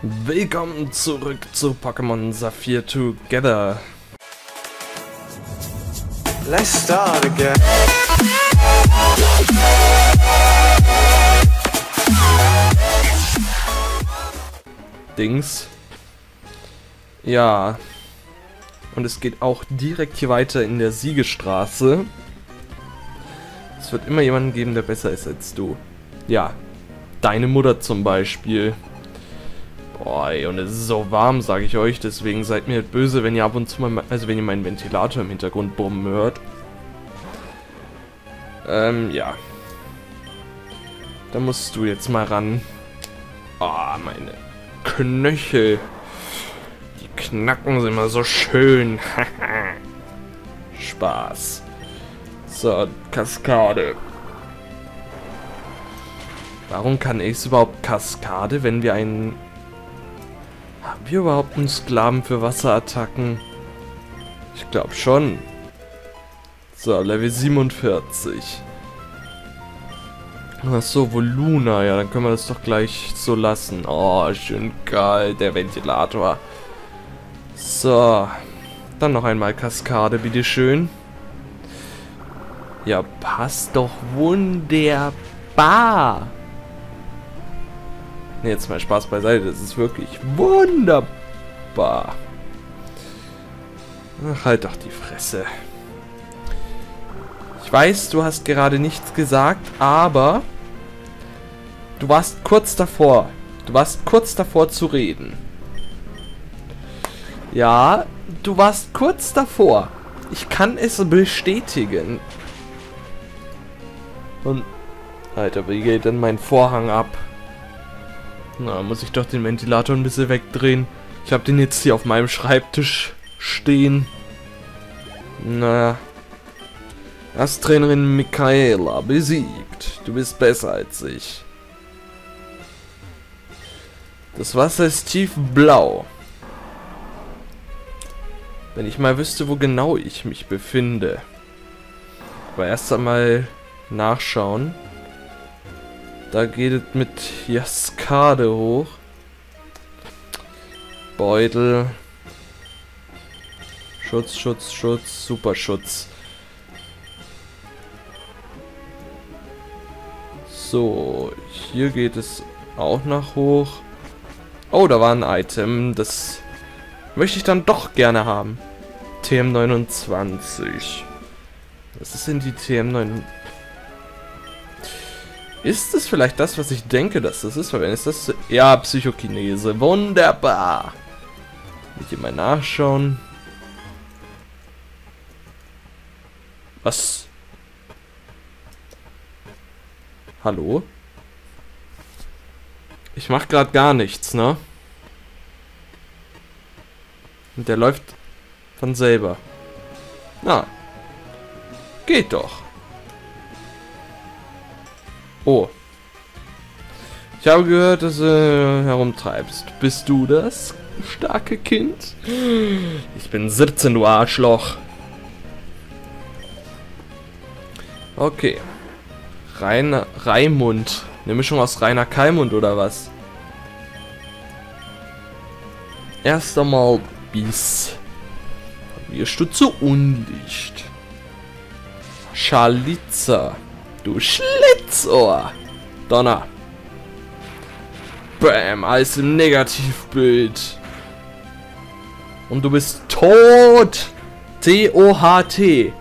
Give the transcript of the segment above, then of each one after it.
Willkommen zurück zu Pokémon Saphir Together. Let's start again. Dings. Ja. Und es geht auch direkt hier weiter in der Siegestraße. Es wird immer jemanden geben, der besser ist als du. Ja. Deine Mutter zum Beispiel. Boah, ey, und es ist so warm, sage ich euch. Deswegen seid mir böse, wenn ihr ab und zu mal, also wenn ihr meinen Ventilator im Hintergrund brummen hört. Ähm, ja. Da musst du jetzt mal ran. Ah, oh, meine Knöchel. Die knacken sie immer so schön. Spaß. So, Kaskade. Warum kann Ace überhaupt Kaskade, wenn wir einen... Haben wir überhaupt einen Sklaven für Wasserattacken? Ich glaube schon. So, Level 47. Achso, Voluna, ja, dann können wir das doch gleich so lassen. Oh, schön kalt, der Ventilator. So, dann noch einmal Kaskade, bitteschön. Ja, passt doch wunderbar. Ne, jetzt mal Spaß beiseite, das ist wirklich wunderbar. Ach, halt doch die Fresse. Ich weiß, du hast gerade nichts gesagt, aber du warst kurz davor. Du warst kurz davor zu reden. Ja, du warst kurz davor. Ich kann es bestätigen. Und... Alter, wie geht denn mein Vorhang ab? Na, muss ich doch den Ventilator ein bisschen wegdrehen. Ich habe den jetzt hier auf meinem Schreibtisch stehen. Na, Hast Trainerin Michaela besiegt. Du bist besser als ich. Das Wasser ist tiefblau. Wenn ich mal wüsste, wo genau ich mich befinde. Aber erst einmal nachschauen. Da geht es mit Jaskade hoch. Beutel. Schutz, Schutz, Schutz, Superschutz. So, hier geht es auch nach hoch. Oh, da war ein Item. Das möchte ich dann doch gerne haben. TM29. Was ist denn die TM9? Ist es vielleicht das, was ich denke, dass das ist? Weil wenn es das... Ja, Psychokinese. Wunderbar. Ich hier mal nachschauen. Was Hallo? Ich mach gerade gar nichts, ne? Und der läuft von selber. Na. Geht doch. Oh. Ich habe gehört, dass du herumtreibst. Bist du das starke Kind? Ich bin 17, du Arschloch. Okay. Rainer Raimund. Eine Mischung aus Rainer Kalmund oder was? Erst einmal bis. Wir Stütze Unlicht. Schalitzer. Du Schlitzohr. Donner. Bam, alles im Negativbild. Und du bist tot. T-O-H-T.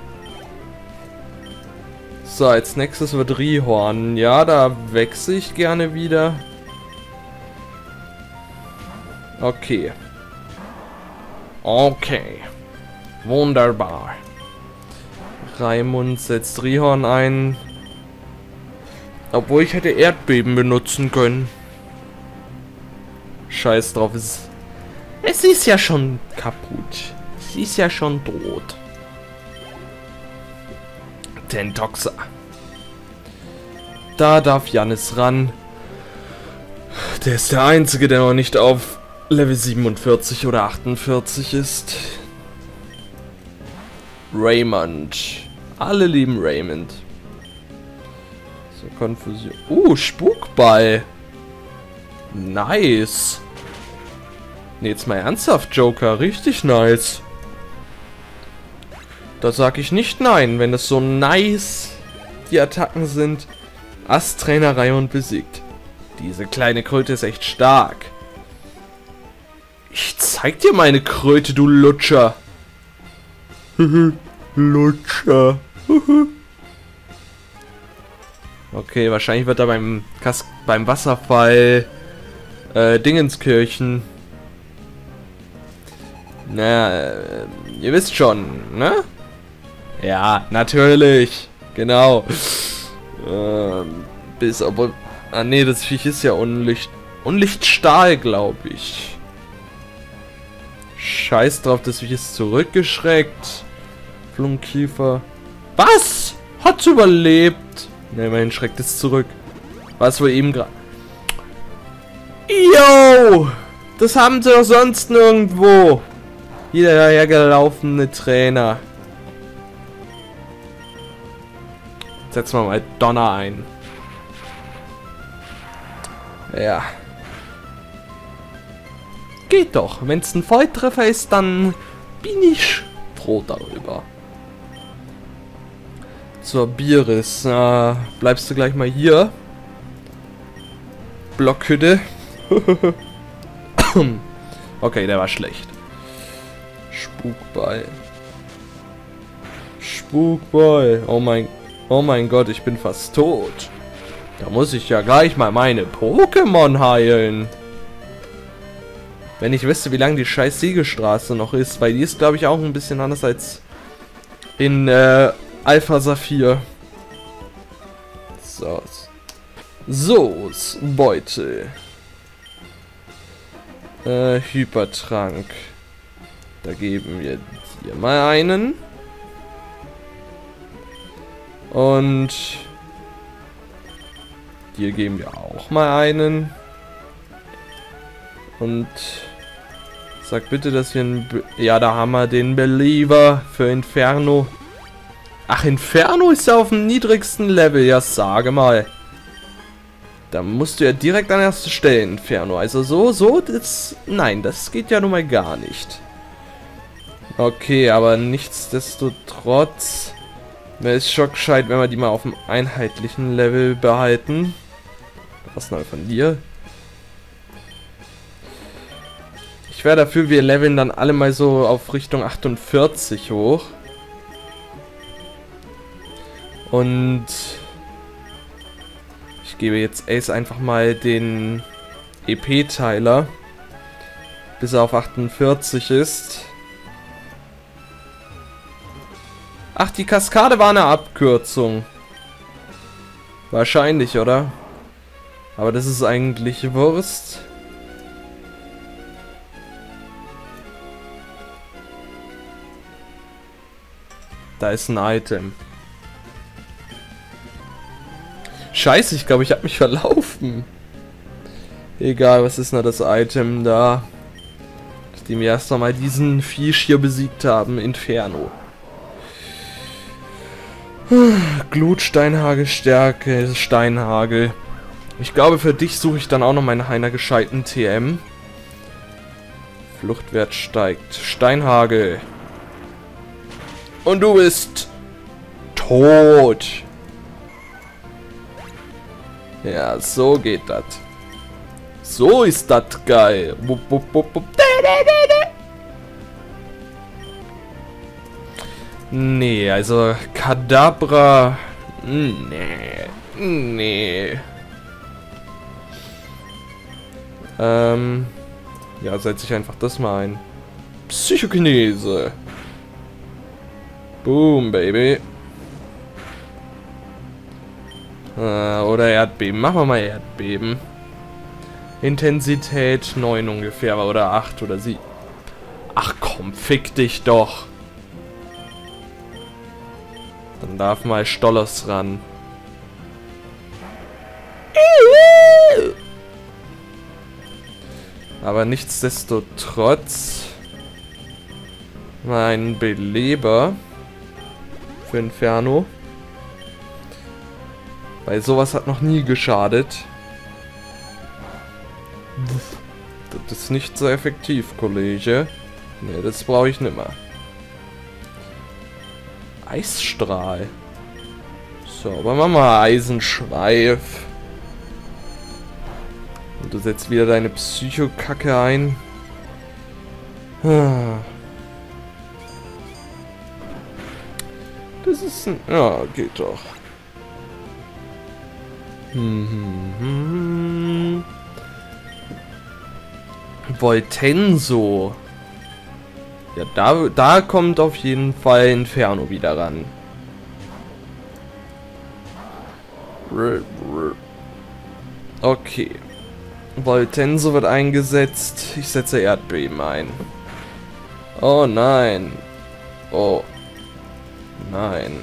So, als nächstes wird Rihorn. Ja, da wechsle ich gerne wieder. Okay. Okay. Wunderbar. Raimund setzt Rihorn ein. Obwohl ich hätte Erdbeben benutzen können. Scheiß drauf, es, es ist ja schon kaputt. Es ist ja schon tot. Tentoxa. Da darf Janis ran. Der ist der Einzige, der noch nicht auf Level 47 oder 48 ist. Raymond. Alle lieben Raymond. So, Konfusion. Uh, Spukball. Nice. Ne, jetzt mal ernsthaft, Joker. Richtig nice. Da sag ich nicht nein, wenn es so nice die Attacken sind. Ast-Trainerei und besiegt. Diese kleine Kröte ist echt stark. Ich zeig dir meine Kröte, du Lutscher. Lutscher. okay, wahrscheinlich wird er beim, Kas beim Wasserfall äh, Dingenskirchen. Na, äh, ihr wisst schon, ne? Ja, natürlich. Genau. Ähm, bis aber... Ah nee, das Viech ist ja Unlicht... Unlichtstahl, glaube ich. Scheiß drauf, das Viech ist zurückgeschreckt. Flunkiefer. Was? Hat's überlebt? Ne, immerhin schreckt es zurück. Was wohl eben gerade... Yo! Das haben sie doch sonst nirgendwo. Jeder dahergelaufene Trainer. Setzen wir mal Donner ein. Ja. Geht doch. Wenn es ein Volltreffer ist, dann bin ich froh darüber. Zur Bieres. Äh, bleibst du gleich mal hier. Blockhütte. okay, der war schlecht. Spukball. Spukball. Oh mein, oh mein Gott, ich bin fast tot. Da muss ich ja gleich mal meine Pokémon heilen. Wenn ich wüsste, wie lang die scheiß Siegestraße noch ist, weil die ist, glaube ich, auch ein bisschen anders als in äh, Alpha Saphir. So. So, Beutel. Äh, Hypertrank. Da geben wir hier mal einen. Und hier geben wir auch mal einen. Und sag bitte, dass wir einen... Be ja, da haben wir den Believer für Inferno. Ach, Inferno ist ja auf dem niedrigsten Level. Ja, sage mal. Da musst du ja direkt an erste Stelle Inferno. Also so, so, das... Nein, das geht ja nun mal gar nicht. Okay, aber nichtsdestotrotz... Wäre es schon gescheit, wenn wir die mal auf dem einheitlichen Level behalten. Was neu von dir? Ich wäre dafür, wir leveln dann alle mal so auf Richtung 48 hoch. Und ich gebe jetzt Ace einfach mal den EP-Teiler, bis er auf 48 ist. Ach, die Kaskade war eine Abkürzung. Wahrscheinlich, oder? Aber das ist eigentlich Wurst. Da ist ein Item. Scheiße, ich glaube, ich habe mich verlaufen. Egal, was ist denn das Item da? Nachdem wir erst einmal diesen Fisch hier besiegt haben, Inferno. Glutsteinhagel Stärke, Steinhagel. Ich glaube, für dich suche ich dann auch noch meinen einer gescheiten TM. Fluchtwert steigt. Steinhagel. Und du bist tot. Ja, so geht das. So ist das geil. Nee, also Kadabra. Nee. Nee. Ähm. Ja, setze ich einfach das mal ein. Psychokinese. Boom, Baby. Oder Erdbeben. Machen wir mal Erdbeben. Intensität 9 ungefähr, oder 8 oder 7. Ach komm, fick dich doch. Dann darf mal Stollos ran. Aber nichtsdestotrotz mein Beleber für Inferno. Weil sowas hat noch nie geschadet. Das ist nicht so effektiv, Kollege. Ne, das brauche ich nimmer. Eisstrahl. So, aber machen wir Eisenschweif. Und du setzt wieder deine Psychokacke ein. Ah. Das ist ein... Ja, geht doch. Hm, hm, hm. Voltenso. Ja, da, da kommt auf jeden Fall Inferno wieder ran. Okay. Voltenso wird eingesetzt. Ich setze Erdbeben ein. Oh nein. Oh. Nein.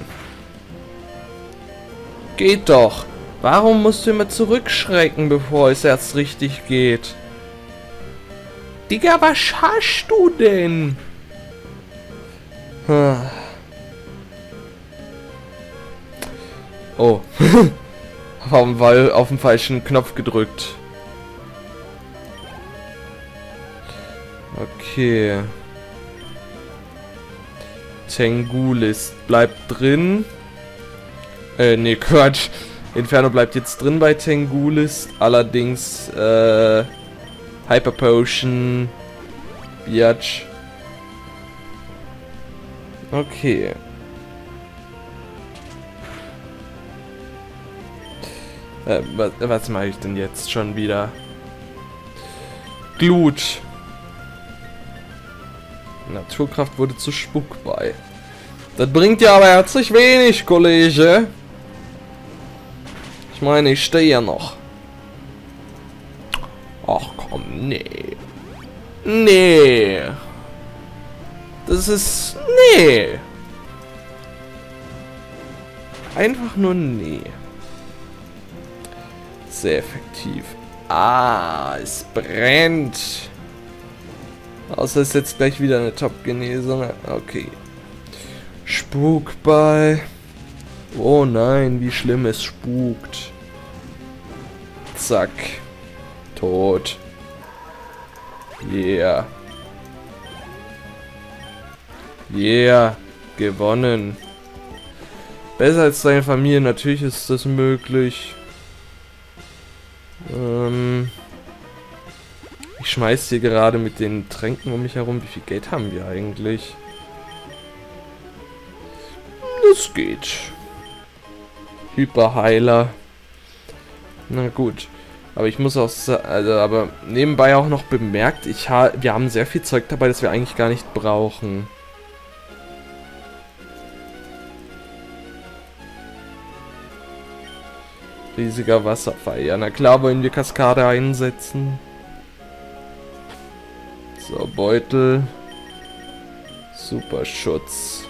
Geht doch. Warum musst du immer zurückschrecken, bevor es erst richtig geht? Digga, was hast du denn? Oh. Warum weil auf den falschen Knopf gedrückt? Okay. Tengulis bleibt drin. Äh, nee, Quatsch. Inferno bleibt jetzt drin bei Tengulis. Allerdings, äh, Hyper Potion. Biatch. Okay. Äh, was, was mache ich denn jetzt schon wieder? Glut. Naturkraft wurde zu Spuck bei. Das bringt ja aber herzlich wenig, Kollege. Meine, ich stehe ja noch. Ach komm, nee. Nee. Das ist... Nee. Einfach nur nee. Sehr effektiv. Ah, es brennt. Außer es ist jetzt gleich wieder eine Top-Genesung. Okay. Spukball. Oh nein, wie schlimm es spukt. Zack. Tot. Yeah. Yeah. Gewonnen. Besser als deine Familie, natürlich ist das möglich. Ähm ich schmeiß hier gerade mit den Tränken um mich herum. Wie viel Geld haben wir eigentlich? Das geht. Hyperheiler. Na gut. Aber ich muss auch also aber nebenbei auch noch bemerkt, ich ha wir haben sehr viel Zeug dabei, das wir eigentlich gar nicht brauchen. Riesiger Wasserfall. Ja, na klar wollen wir Kaskade einsetzen. So, Beutel. Super Schutz.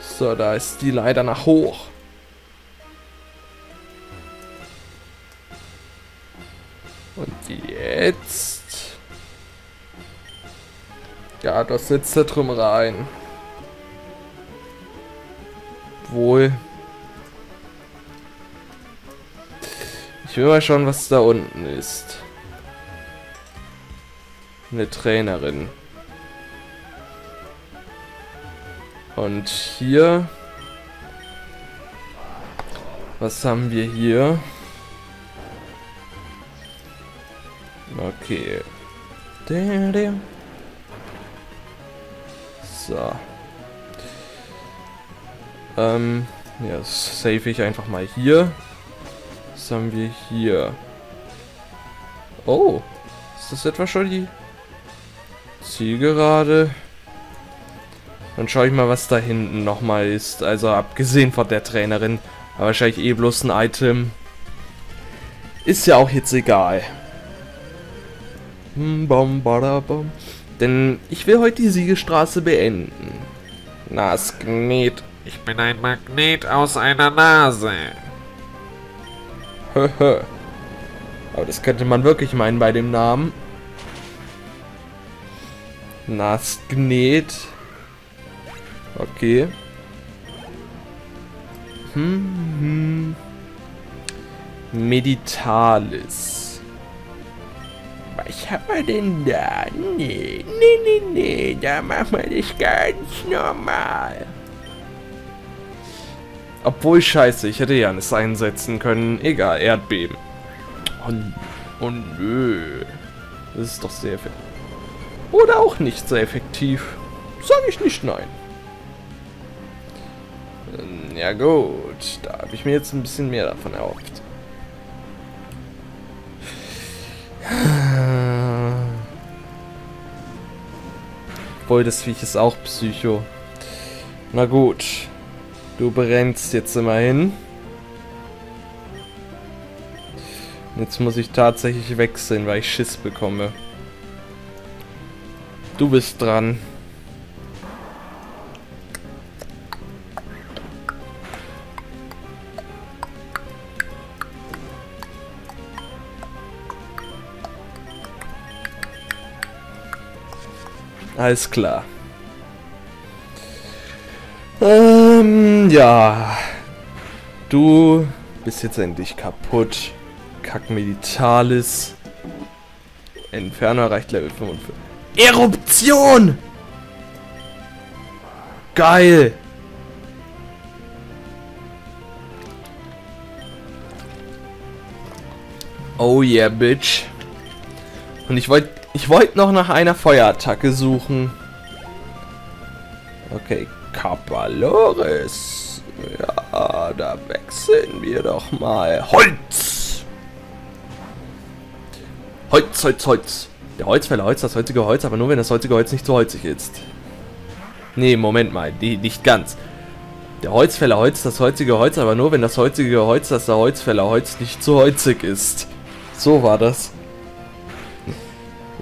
So, da ist die leider nach hoch. Und jetzt... Ja, das sitzt da drum rein. Wohl. Ich will mal schauen, was da unten ist. Eine Trainerin. Und hier... Was haben wir hier? Okay. So. Ähm, ja, save ich einfach mal hier. Was haben wir hier? Oh, ist das etwa schon die Zielgerade? Dann schaue ich mal, was da hinten nochmal ist. Also abgesehen von der Trainerin. Aber wahrscheinlich eh bloß ein Item. Ist ja auch jetzt egal. Hm, Denn ich will heute die Siegestraße beenden. Nasknet. Ich bin ein Magnet aus einer Nase. Aber das könnte man wirklich meinen bei dem Namen. Nasknet. Okay. Hm, hm. Meditalis. Was haben wir denn da? Nee, nee, nee, nee, da machen wir das ganz normal. Obwohl, scheiße, ich hätte ja es einsetzen können. Egal, Erdbeben. Oh, oh nö. Das ist doch sehr effektiv. Oder auch nicht sehr effektiv. Sag ich nicht nein. Ähm, Ja gut, da habe ich mir jetzt ein bisschen mehr davon erhofft. Obwohl, das Viech ist auch Psycho. Na gut. Du brennst jetzt immerhin. Jetzt muss ich tatsächlich wechseln, weil ich Schiss bekomme. Du bist dran. Alles klar. Ähm, ja. Du bist jetzt endlich kaputt. Kack Meditalis. Inferno erreicht Level 45. Eruption! Geil! Oh yeah, bitch. Und ich wollte ich wollte noch nach einer Feuerattacke suchen. Okay, Kapaloris. Ja, da wechseln wir doch mal. Holz! Holz, Holz, Holz. Der Holzfäller Holz, das heutige Holz, aber nur wenn das heutige Holz nicht zu holzig ist. Nee, Moment mal, die, nicht ganz. Der Holzfäller Holz, das heutige Holz, aber nur wenn das heutige Holz, das der Holzfäller Holz nicht zu holzig ist. So war das.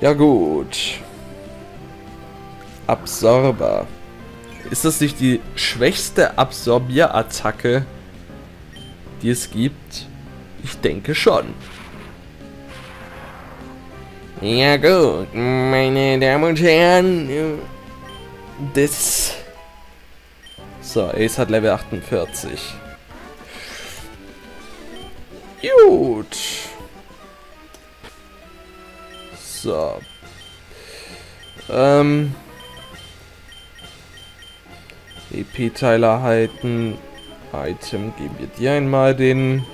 Ja gut. Absorber. Ist das nicht die schwächste Absorbierattacke, die es gibt? Ich denke schon. Ja gut, meine Damen und Herren. Das... So, Ace hat Level 48. Gut. So. Ähm. EP-Teiler halten. Item geben wir dir einmal den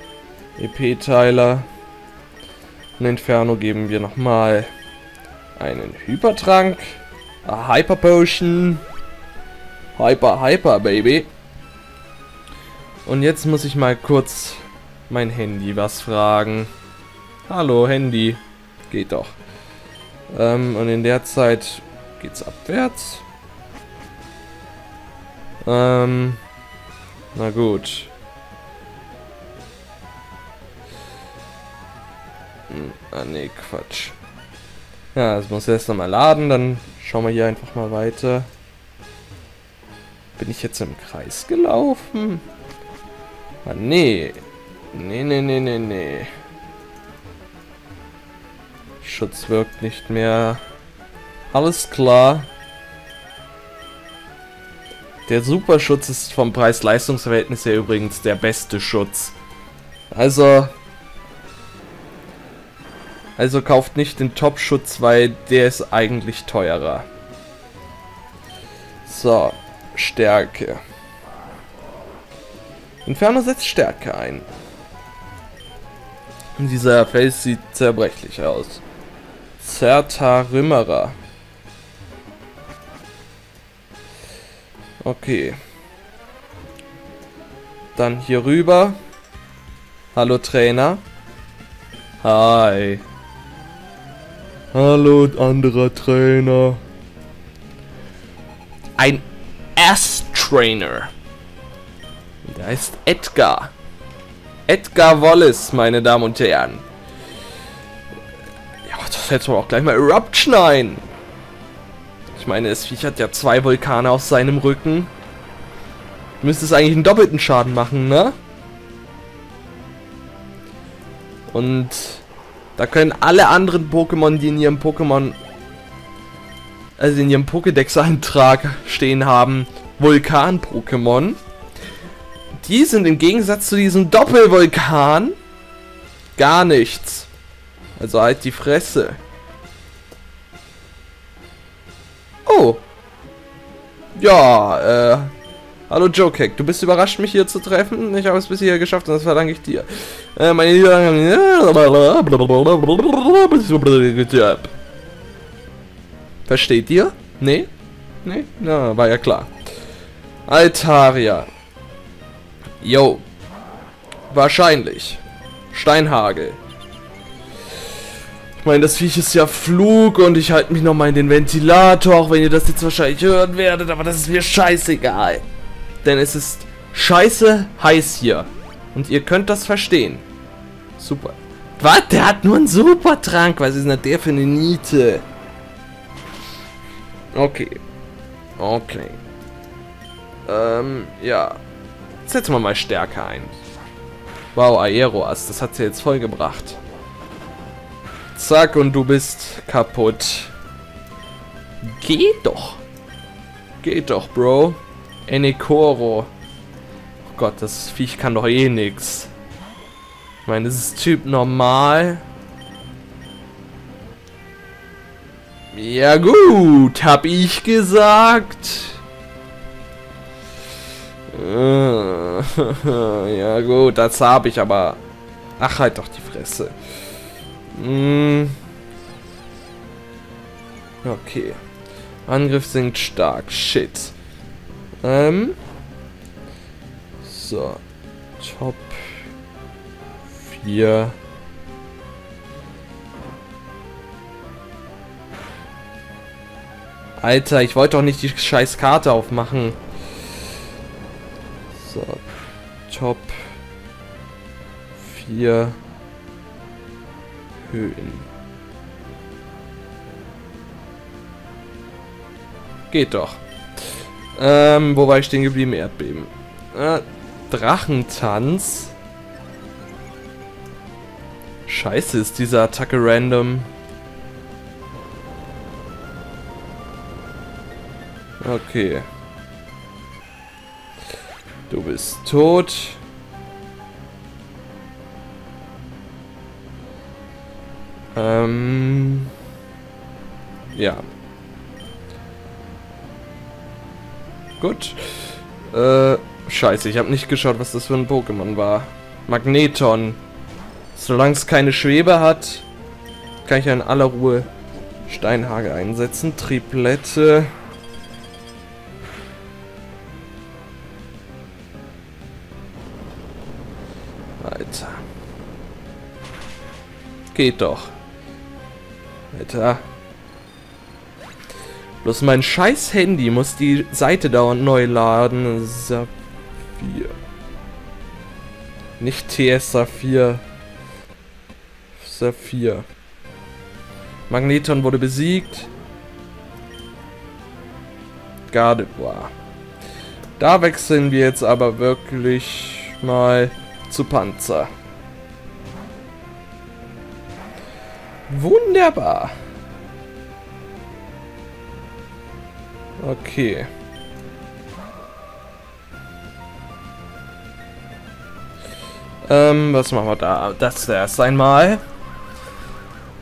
EP-Teiler. Und Inferno geben wir nochmal einen Hypertrank. A Hyper Potion. Hyper, Hyper, Baby. Und jetzt muss ich mal kurz mein Handy was fragen. Hallo, Handy. Geht doch. Ähm, und in der Zeit geht's abwärts. Ähm, na gut. Ah, nee, Quatsch. Ja, das muss erst nochmal laden, dann schauen wir hier einfach mal weiter. Bin ich jetzt im Kreis gelaufen? Ah, nee. Nee, nee, nee, nee, nee. Schutz wirkt nicht mehr. Alles klar. Der Superschutz ist vom Preis-Leistungs-Verhältnis her übrigens der beste Schutz. Also... Also kauft nicht den Top-Schutz, weil der ist eigentlich teurer. So, Stärke. Inferno setzt Stärke ein. Und dieser Fels sieht zerbrechlich aus. Zertarimmerer. Okay. Dann hier rüber. Hallo Trainer. Hi. Hallo anderer Trainer. Ein Ass-Trainer. Der heißt Edgar. Edgar Wallace, meine Damen und Herren. Ja, das hätte man auch gleich mal Eruption ein. Ich meine, Viech hat ja zwei Vulkane auf seinem Rücken. Müsste es eigentlich einen doppelten Schaden machen, ne? Und da können alle anderen Pokémon, die in ihrem Pokémon, also in ihrem Pokédex-Eintrag stehen haben, Vulkan-Pokémon, die sind im Gegensatz zu diesem Doppelvulkan gar nichts. Also halt die Fresse. Oh. Ja, äh. Hallo Jokek, du bist überrascht, mich hier zu treffen. Ich habe es bis hierher geschafft und das verdanke ich dir. Äh, meine Versteht ihr? Nee? Nee? Na, war ja klar. Altaria. Yo. Wahrscheinlich. Steinhagel. Ich meine, das Viech ist ja Flug und ich halte mich nochmal in den Ventilator, auch wenn ihr das jetzt wahrscheinlich hören werdet, aber das ist mir scheißegal. Denn es ist scheiße heiß hier. Und ihr könnt das verstehen. Super. Was? Der hat nur einen Supertrank. Was ist denn der für eine Niete? Okay. Okay. Ähm, ja. Setzen wir mal Stärke ein. Wow, Aeroas, das hat sie jetzt vollgebracht. Zack, und du bist kaputt. Geht doch. Geht doch, Bro. Enekoro. Oh Gott, das Viech kann doch eh nix. Ich meine, das ist Typ normal. Ja gut, hab ich gesagt. Äh, ja gut, das habe ich aber... Ach, halt doch die Fresse. Hm. Okay. Angriff sinkt stark. Shit. Ähm. So. Top 4. Alter, ich wollte doch nicht die scheiß Karte aufmachen. So. Top 4 Höhen. Geht doch. Ähm, wo war ich stehen geblieben? Erdbeben. Äh, Drachentanz. Scheiße, ist diese Attacke random. Okay. Du bist tot. Ähm. Ja. Gut. Äh, scheiße, ich habe nicht geschaut, was das für ein Pokémon war. Magneton. Solange es keine Schwebe hat, kann ich ja in aller Ruhe Steinhage einsetzen. Triplette. Alter. Geht doch. Alter. Bloß mein scheiß Handy muss die Seite dauernd neu laden. Saphir. Nicht TS Saphir. Saphir. Magneton wurde besiegt. Gardevoir. Da wechseln wir jetzt aber wirklich mal zu Panzer. Wunderbar. Okay. Ähm, was machen wir da? Das erst einmal.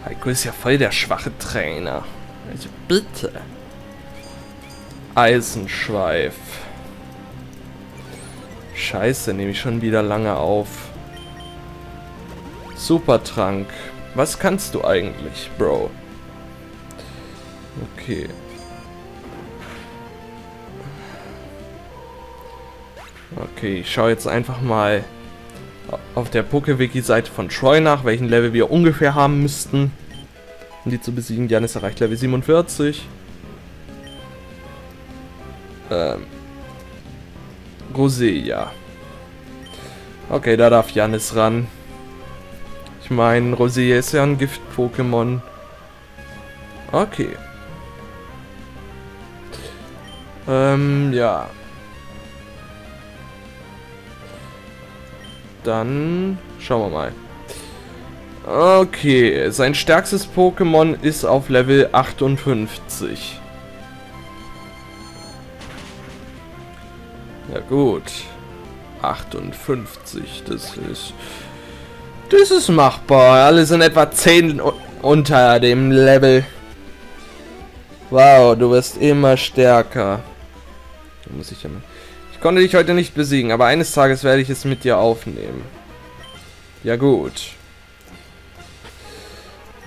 Heiko ist ja voll der schwache Trainer. Also bitte. Eisenschweif. Scheiße, nehme ich schon wieder lange auf. Supertrank. Was kannst du eigentlich, Bro? Okay. Okay, ich schaue jetzt einfach mal auf der Pokewiki-Seite von Troy nach, welchen Level wir ungefähr haben müssten, um die zu besiegen. Janis erreicht Level 47. Ähm. Rosea. Okay, da darf Janis ran. Ich meine, Rosea ist ja ein Gift-Pokémon. Okay. Ähm, ja. Dann schauen wir mal. Okay, sein stärkstes Pokémon ist auf Level 58. Ja gut. 58. Das ist... Das ist machbar. Alle sind etwa 10 unter dem Level. Wow, du wirst immer stärker. Da muss ich ja mal... Konnte dich heute nicht besiegen, aber eines Tages werde ich es mit dir aufnehmen. Ja gut.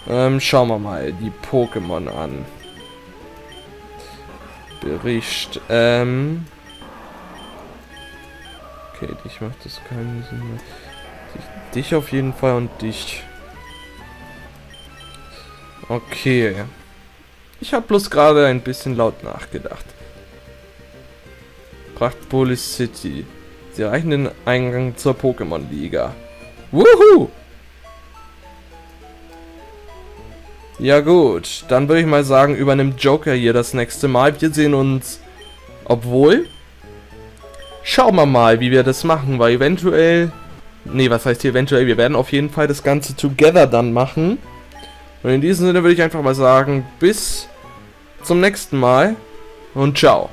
Ähm, schauen wir mal die Pokémon an. Bericht. Ähm. Okay, dich macht das keinen Sinn mehr. Dich auf jeden Fall und dich. Okay. Ich habe bloß gerade ein bisschen laut nachgedacht. Prachtpolis City. Sie erreichen den Eingang zur Pokémon-Liga. Wuhu! Ja gut, dann würde ich mal sagen, übernimmt Joker hier das nächste Mal. Wir sehen uns, obwohl, schauen wir mal, wie wir das machen, weil eventuell, nee, was heißt hier eventuell, wir werden auf jeden Fall das Ganze together dann machen. Und in diesem Sinne würde ich einfach mal sagen, bis zum nächsten Mal und ciao.